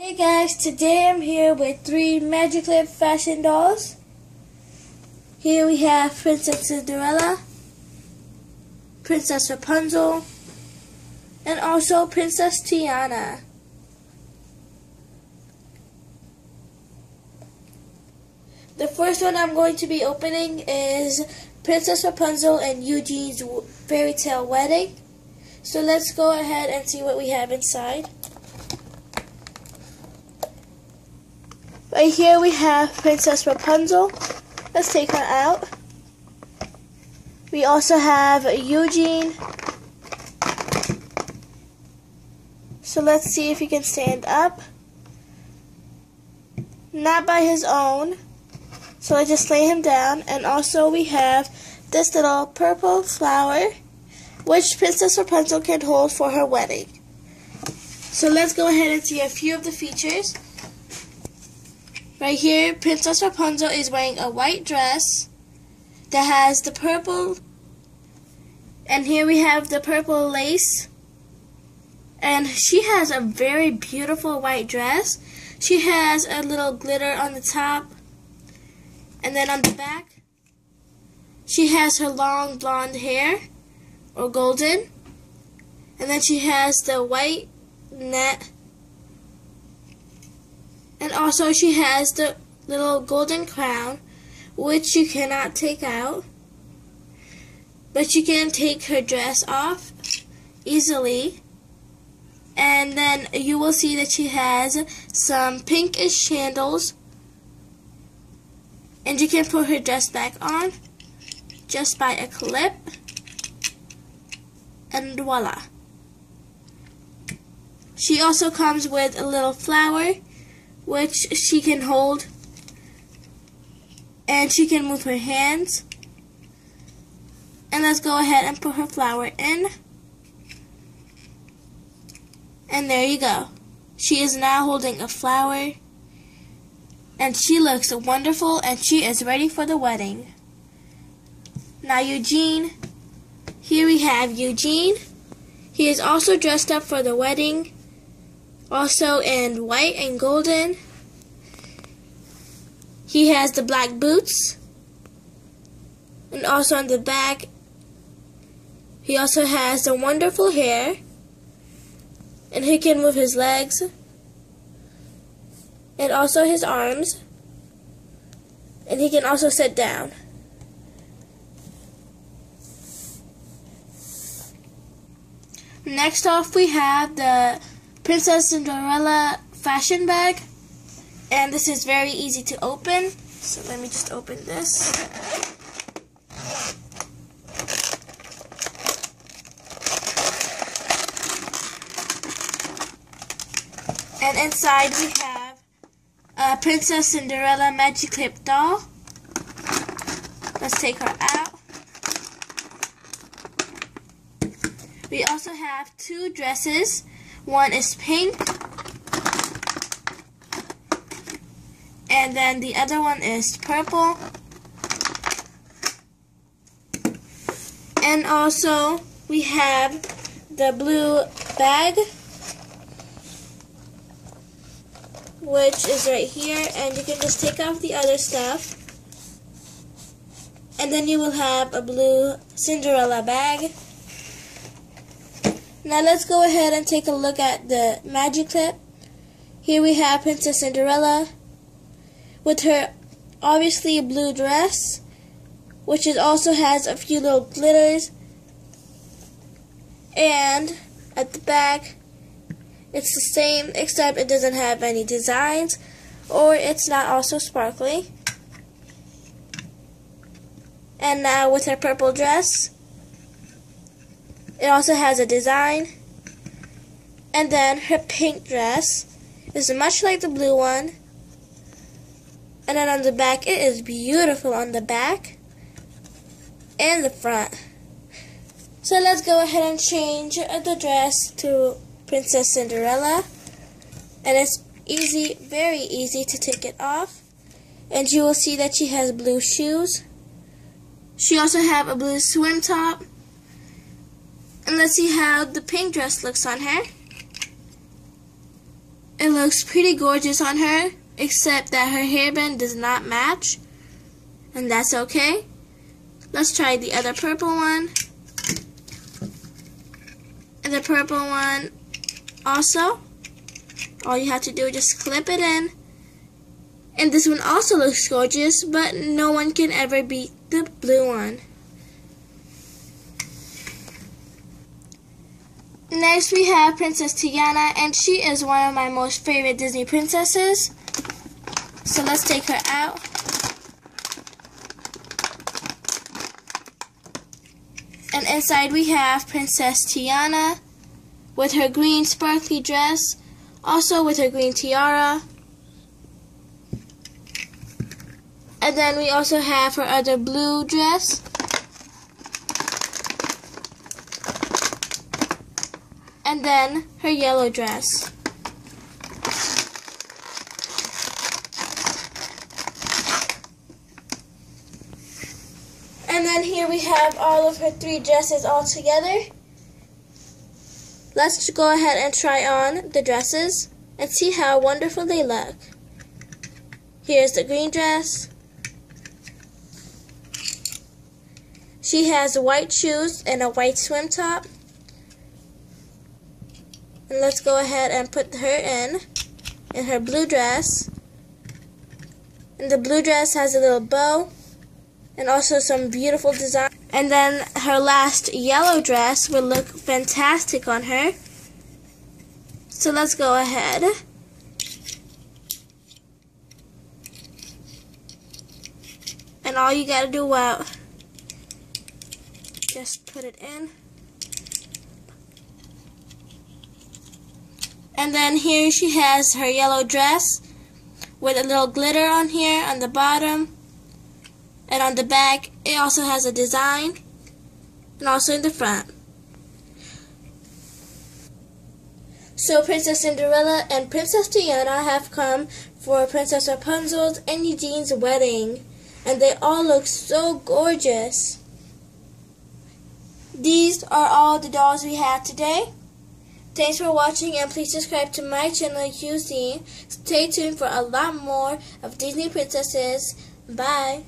Hey guys, today I'm here with three Magic Clip fashion dolls. Here we have Princess Cinderella, Princess Rapunzel, and also Princess Tiana. The first one I'm going to be opening is Princess Rapunzel and Eugene's fairy tale wedding. So let's go ahead and see what we have inside. Right here we have Princess Rapunzel. Let's take her out. We also have Eugene. So let's see if he can stand up. Not by his own. So I just lay him down. And also we have this little purple flower, which Princess Rapunzel can hold for her wedding. So let's go ahead and see a few of the features. Right here, Princess Rapunzel is wearing a white dress that has the purple, and here we have the purple lace. And she has a very beautiful white dress. She has a little glitter on the top, and then on the back, she has her long blonde hair, or golden, and then she has the white net and also she has the little golden crown, which you cannot take out. But you can take her dress off easily. And then you will see that she has some pinkish sandals. And you can put her dress back on just by a clip. And voila. She also comes with a little flower which she can hold and she can move her hands. And let's go ahead and put her flower in. And there you go. She is now holding a flower. And she looks wonderful and she is ready for the wedding. Now Eugene. Here we have Eugene. He is also dressed up for the wedding also in white and golden. He has the black boots. And also on the back, he also has the wonderful hair. And he can move his legs. And also his arms. And he can also sit down. Next off we have the Princess Cinderella fashion bag. And this is very easy to open. So let me just open this. And inside we have a Princess Cinderella Magic Clip doll. Let's take her out. We also have two dresses one is pink. And then the other one is purple. And also we have the blue bag which is right here and you can just take off the other stuff and then you will have a blue Cinderella bag now let's go ahead and take a look at the magic clip. Here we have Princess Cinderella with her obviously blue dress, which is also has a few little glitters. And at the back, it's the same except it doesn't have any designs or it's not also sparkly. And now with her purple dress, it also has a design. And then her pink dress is much like the blue one. And then on the back, it is beautiful on the back and the front. So let's go ahead and change the dress to Princess Cinderella. And it's easy, very easy to take it off. And you will see that she has blue shoes. She also have a blue swim top and let's see how the pink dress looks on her. It looks pretty gorgeous on her, except that her hairband does not match. And that's okay. Let's try the other purple one. And the purple one also. All you have to do is just clip it in. And this one also looks gorgeous, but no one can ever beat the blue one. Next we have Princess Tiana, and she is one of my most favorite Disney princesses. So let's take her out. And inside we have Princess Tiana with her green sparkly dress, also with her green tiara. And then we also have her other blue dress and then her yellow dress. And then here we have all of her three dresses all together. Let's go ahead and try on the dresses and see how wonderful they look. Here's the green dress. She has white shoes and a white swim top. And let's go ahead and put her in, in her blue dress. And the blue dress has a little bow and also some beautiful design. And then her last yellow dress will look fantastic on her. So let's go ahead. And all you gotta do, well, just put it in. And then here she has her yellow dress with a little glitter on here on the bottom. And on the back, it also has a design. And also in the front. So Princess Cinderella and Princess Tiana have come for Princess Rapunzel's and Eugene's wedding. And they all look so gorgeous. These are all the dolls we have today. Thanks for watching and please subscribe to my channel UZ. Stay tuned for a lot more of Disney princesses. Bye.